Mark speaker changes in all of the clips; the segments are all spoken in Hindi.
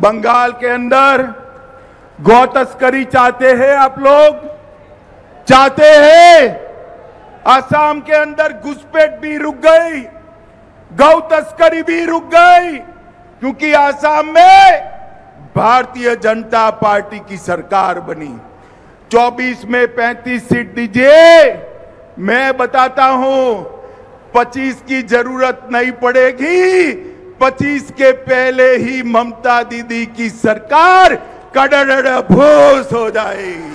Speaker 1: बंगाल के अंदर गौ तस्करी चाहते हैं आप लोग? चाहते हैं? असम के अंदर घुसपैठ भी रुक गई गौ तस्करी भी रुक गई, क्योंकि आसाम में भारतीय जनता पार्टी की सरकार बनी। 24 में 35 सीट दीजिए। मैं बताता हूँ 25 की ज़रूरत नहीं पड़ेगी। 25 के पहले ही ममता दीदी की सरकार कड़ड़ भूस हो जाएगी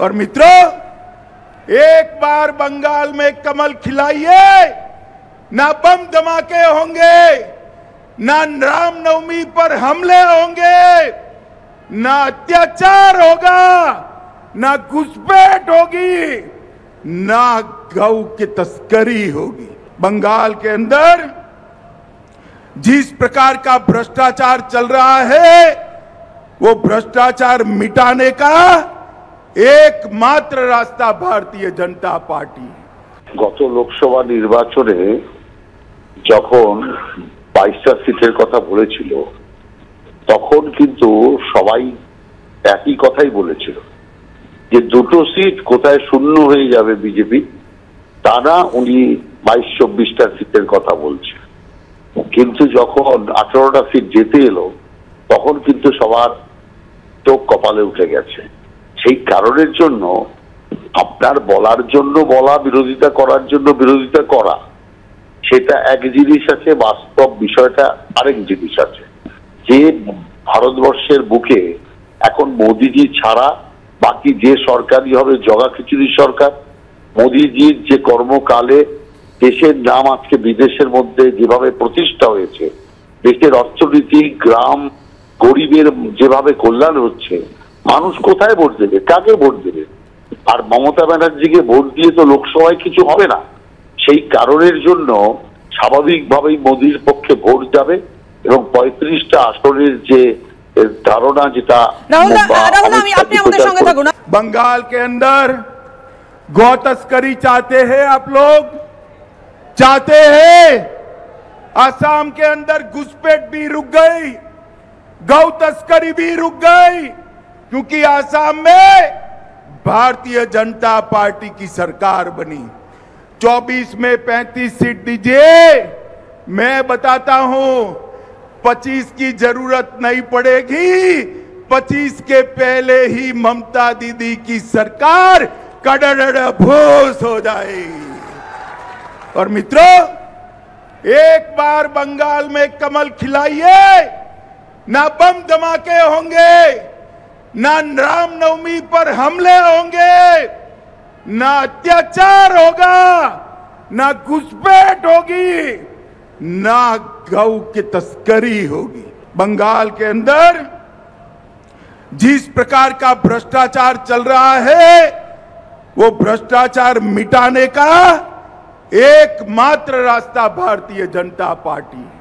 Speaker 1: और मित्रों, एक बार बंगाल में कमल खिलाइए, ना बम धमाके होंगे, ना रामनवमी पर हमले होंगे, ना अत्याचार होगा, ना घुसपैठ होगी, ना गौ की तस्करी होगी। बंगाल के अंदर जिस प्रकार का भ्रष्टाचार चल रहा है वो भ्रष्टाचार मिटाने का एकमात्र रास्ता भारतीय जनता पार्टी है
Speaker 2: গত লোকসভা নির্বাচনে যখন বাইশটা সিটের কথা বলেছিল তখন কিন্তু সবাই একই কথাই বলেছিল যে দুটো সিট কোথায় শূন্য হয়ে যাবে বিজেপি তা না উনি বাইশ চব্বিশটা সিটের কথা বলছে কিন্তু যখন আঠারোটা সিট যেতে এলো, তখন কিন্তু সবার চোখ কপালে উঠে গেছে। সেই কারণের জন্য আপনার বলার জন্য বলা, বিরোধিতা করার জন্য বিরোধিতা করা, সেটা এক জিনিস আছে, বাস্তব বিষয়টা আরেক জিনিস আছে। যে ভারতবর্ষের বুকে এখন মোদিজি ছাড়া বাকি যে সরকারই হবে জগা খিচুড়ি সরকার, মোদিজির যে কর্মকালে দেশের নাম আজকে বিদেশের মধ্যে যেভাবে প্রতিষ্ঠা হয়েছে দেশের অর্থনীতি গ্রাম গরিবের যেভাবে কল্যাণ হচ্ছে মানুষ কোথায় ভোট দেবে কাকে ভোট দেবে আর মমতা ব্যানার্জিকে ভোট দিয়ে তো লোকসভায় কিছু হবে না সেই কারণের জন্য স্বাভাবিকভাবেই মোদির পক্ষে ভোট যাবে এবং পঁয়ত্রিশটা আসনের যে এ, ধারণা যেটা
Speaker 3: রাহুল দা-
Speaker 2: বা
Speaker 3: রাহুল দা,
Speaker 2: অমিত
Speaker 3: আমি
Speaker 2: শাহ
Speaker 3: আপনি আমাদের
Speaker 2: প্রচার
Speaker 3: সঙ্গে
Speaker 2: করেছে।
Speaker 3: থাকুন
Speaker 1: बंगाल के अंदर गौ तस्करी चाहते हैं आप लोग चाहते हैं। असम के अंदर घुसपैठ भी रुक गई गौ तस्करी भी रुक गई, क्योंकि आसाम में भारतीय जनता पार्टी की सरकार बनी। 24 में 35 सीट दीजिए। मैं बताता हूँ 25 की ज़रूरत नहीं पड़ेगी। 25 के पहले ही ममता दीदी की सरकार कड़ड़ भूस हो जाएगी। और मित्रों, एक बार बंगाल में कमल खिलाइए। ना बम धमाके होंगे, ना रामनवमी पर हमले होंगे, ना अत्याचार होगा, ना घुसपैठ होगी, ना गौ की तस्करी होगी। बंगाल के अंदर जिस प्रकार का भ्रष्टाचार चल रहा है, वो भ्रष्टाचार मिटाने का एकमात्र रास्ता भारतीय जनता पार्टी है।